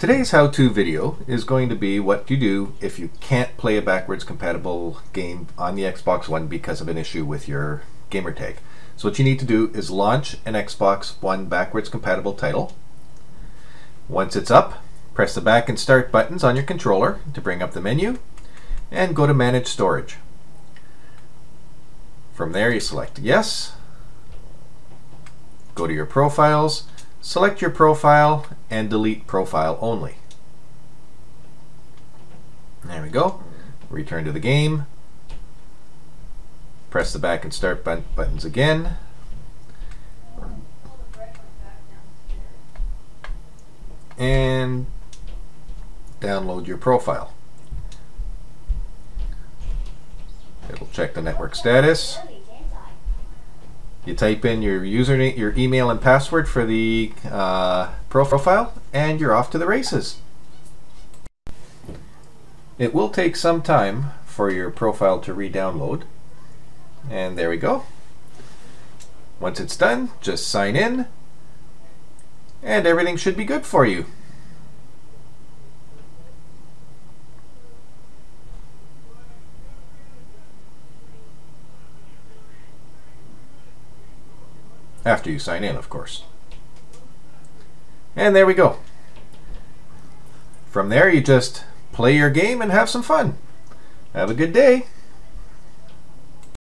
Today's how-to video is going to be what you do if you can't play a backwards compatible game on the Xbox One because of an issue with your gamertag. So what you need to do is launch an Xbox One backwards compatible title. Once it's up, press the back and start buttons on your controller to bring up the menu and go to manage storage. From there you select yes, go to your profiles, Select your profile and delete profile only. There we go. Return to the game. Press the back and start button buttons again. And download your profile. It'll check the network status. You type in your username, your email and password for the uh, profile, and you're off to the races. It will take some time for your profile to re-download. And there we go. Once it's done, just sign in, and everything should be good for you. After you sign in, of course. And there we go. From there, you just play your game and have some fun. Have a good day.